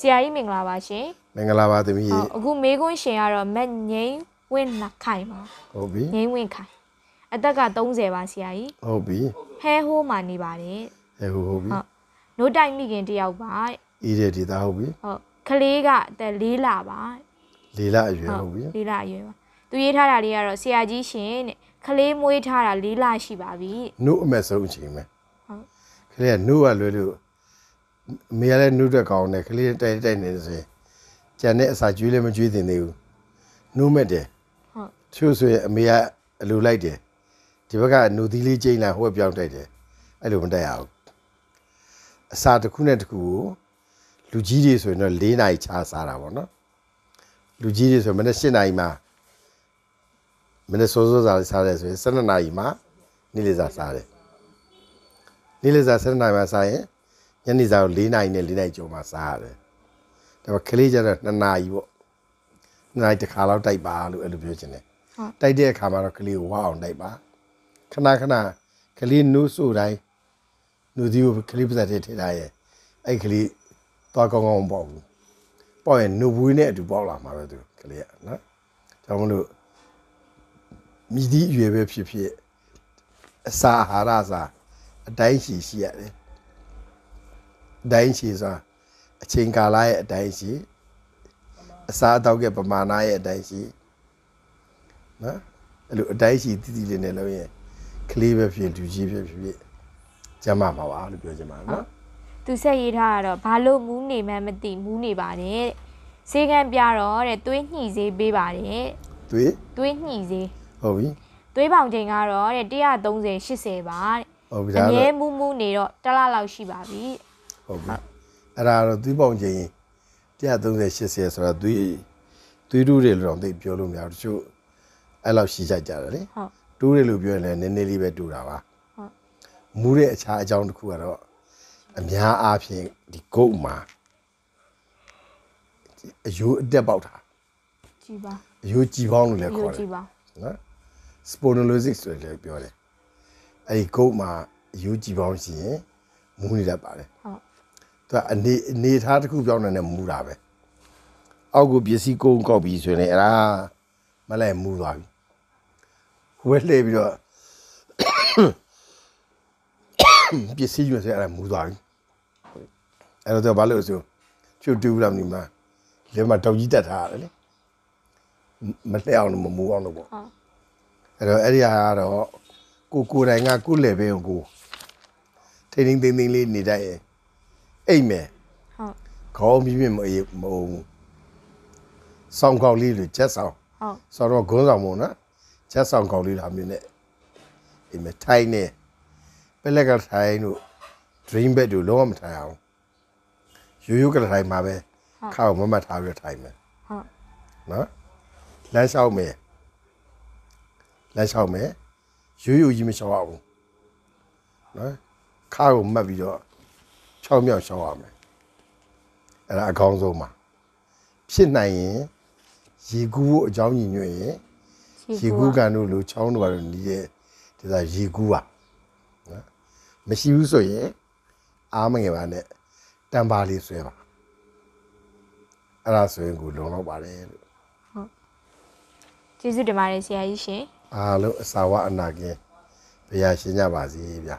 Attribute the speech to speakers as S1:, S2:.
S1: ဆရာကြီးမင်္ဂလာပါရှင်
S2: မင်္ဂလာပါသမီး
S1: ဟု
S2: ရေ
S1: တ်အခုမေကွန်းရှင်ကတော့မက်ငိမ့်ဝင်းနှခိုင်ပါ
S2: ဟုတ်ပြီ
S1: ငိမ့်ဝင်းခိုင်အသက်က30ပါဆရာကြီး
S2: ဟုတ်ပြီ
S1: ဟဲဟိုးမှနေပါတယ်
S2: ဟဲ့ဟုတ်ဟုတ်ပြီ
S1: ဟုတ်နို့တိုက်မိခင်တယောက်ပါတဲ့
S2: ဤတဲ့ဒီသားဟုတ်ပြီ
S1: ဟုတ်ကလေးကအသက်၄လပါတဲ့
S2: လေလအရွယ်ဟုတ်ပြီ
S1: ၄လအရွယ်ပါသူရေးထားတာလေးကတော့ဆရာကြီးရှင်တဲ့ကလေးမွေးထားတာ၄လရှိပါပြီတဲ့
S2: နှုတ်အမက်ဆုံးအချိန်ပဲ
S1: ဟုတ်
S2: ခလေးကနှုတ်ကလွယ်လို့အ မေကလည်းနှုတ်တက်ကောင်းတယ်ခလေးတိုက်တိုက်နေတယ်ဆိုရင်ကြံတဲ့အစာကျွေးလည်းမကျွေးသင့်သေးဘူးနှုတ်မဲ့တယ်
S1: ဟုတ်
S2: ချို့ဆိုရင်အမေကအလိုလိုက်တယ်ဒီဘက်ကနှုတ်သီးလေးကျိန်းလာဟိုဘက်ပြောင်းတိုက်တယ်အဲ့လိုမတိုက်ရဘူးအစာတစ်ခုနဲ့တစ်ခုကိုလူကြီးတွေဆိုရင်တော့၄နာရီခြားစားတာပေါ့နော်လူကြီးတွေဆိုရင်မနေ့၈နာရီမှာမနေ့စောစောစားစားတယ်ဆိုရင်12နာရီမှနေ့လည်စာစားတယ်နေ့လည်စာ12နာရီမှစားရင် ညနေစာကို4နာရီနဲ့4နာရီကျော်မှစားရတယ်ဒါပေမဲ့ကလေးကျတော့2နာရီပေါ့2နာရီတစ်ခါလောက်တိုက်ပါလို့အဲ့လိုပြောချင်တယ်
S1: ဟုတ်
S2: တိုက်တဲ့အခါမှာတော့ကလေးကိုဝအောင်တိုက်ပါခဏခဏကလေးနိုးဆိုတိုင်းနိုးဒီကိုကလေးပတ်သက်ထည့်ထားရဲ့အဲ့ကလေးသွားကောင်းကောင်းမပေါ့ဘူးပေါ့ရင်နိုးဘူးနဲ့အတူပေါ့လာမှာပဲသူကလေးကနော်ဒါမှမဟုတ်မြည်သည့်အရွယ်ပဲဖြစ်ဖြစ်အစာအာဟာရစာအတိုင်းရှိရှိရတယ် အတိုင်းရှိစာအချိန်ကာလရဲ့အတိုင်းရှိအစာအတော့ရဲ့ပမာဏရဲ့အတိုင်းရှိနော်အဲ့လိုအတိုင်းရှိတည်တည်လေးနဲ့လို့ရင်ကလေးပဲဖြစ်လူကြီးပဲဖြစ်ဖြစ်ကျမ်းမာမှာပါလို့ပြောချင်ပါနော်
S1: သူဆက်ရေးထားတာတော့ဘာလို့မူးနေမှန်းမသိမူးနေပါတယ်တဲ့စေကံပြတော့တဲ့သွေးညှိစေးပေးပါတယ်တဲ့
S2: တွေ့
S1: သွေးညှိစေး
S2: ဟုတ်ပြီ
S1: သွေးပေါင်ချိန်ကတော့တဲ့130 80ပါတဲ့
S2: ဟုတ်ပြီ
S1: အ
S2: ဒါ
S1: မြဲ
S2: တော့
S1: မူးမူးနေတော့တစ်လလောက်ရှိပါပြီတဲ့
S2: ဟုတ်ပြီအဲ့ဒါတော့သွေးပေါင်ချိန်130 80ဆိုတော့သွေးသွေးတူးတယ်လို့တော့သိပြောလို့မရဘူးတချို့အဲ့လောက်ရှိကြကြတယ်လေ
S1: ဟုတ်
S2: တိုးတယ်လို့ပြောရင်လည်းနည်းနည်းလေးပဲတိုးတာပါ
S1: ဟုတ်
S2: မူးတဲ့အခြားအကြောင်းတစ်ခုကတော့အများအားဖြင့်ဒီဂုတ်မှာအယိုးအတက်ပေါက်တာ
S1: ကြည်ပါ
S2: အယိုးကြည်ပေါင်းလို့လည်း
S1: ဒီ
S2: ခေါ်
S1: လို
S2: တယ်
S1: ကြည်ပါ
S2: နော် spondylosis ဆိုလည်းပြောတယ်အဲ့ဒီဂုတ်မှာအယိုးကြည်ပေါင်းရှိရင်မူးနေတတ်ပါတယ်
S1: ဟုတ်
S2: သူကအနေအနေထားတစ်ခုပြောင်းနေတယ်မူးတာပဲအောက်ကိုပစ္စည်းကုန်းကောက်ပြီးဆိုရင်လည်းအဲ့ဒါမလဲမူးသွားပြီဝဲလှည့်ပြီးတော့ပစ္စည်းယူဆိုအဲ့ဒါမူးသွားပြီအဲ့တော့သူကဘာလို့လဲဆိုချွတ်တူးလာမနေမှာလေမှာတောက်ကြီးတက်ထားရတယ်လေမလှည့်အောင်လို့မမူးအောင်လို့ပေါ့
S1: ဟုတ်
S2: အဲ့တော့အဲ့ဒီဟာကတော့ကိုကိုယ်တိုင်ကကိုယ်လေပဲကိုထိန်းထိန်းသိမ်းသိမ်းလေးနေတတ်ရဲ့ အိတ်မယ်
S1: ဟုတ်
S2: ခေါင်းပြင်းပြင်းမအေးမဟုတ်ဘူးဆောင်းကောက်လေးလိုချက်ဆောင်
S1: ဟုတ်
S2: ဆောတော့ဂုံးဆောင်မို့နော်ချက်ဆောင်ကောက်လေးလာမျိုးနဲ့အိမ်မထိုင်းနေပလက်ကထိုင်းတို့ dream bed တို့လုံးဝမထိုင်အောင်ရိုးရိုးကထိုင်မှာပဲခါကိုမမတ်ထားပြီးတော့ထိုင်မယ်
S1: ဟုတ်
S2: နော်လမ်းလျှောက်မယ်လမ်းလျှောက်မယ်ရိုးရိုးကြီးမလျှောက်ရဘူးနော်ခါကိုမှတ်ပြီးတော့ ၆မြောက်လျှောက်ရမယ်အဲ့ဒါအကောင်းဆုံးပါဖြစ်နိုင်ရင်ရေကူးဖို့အကြောင်းညီညွတ်ရင်ရေကူးကန်တို့လိုချောင်းတို့ဘာလို့နီးတဲ့ဒီသာရေကူးပါနော်မရှိဘူးဆိုရင်အားမငယ်ပါနဲ့တံပါလေးဆွဲပါအဲ့ဒါဆိုရင်ကိုလုံလောက်ပါတယ်လို့
S1: ကျေးဇူးတင်ပါတယ်ဆရာကြီးရှင်
S2: အားလုံးအစာဝအနာကင်းဘုရားရှင်ကြပါစေဗျာ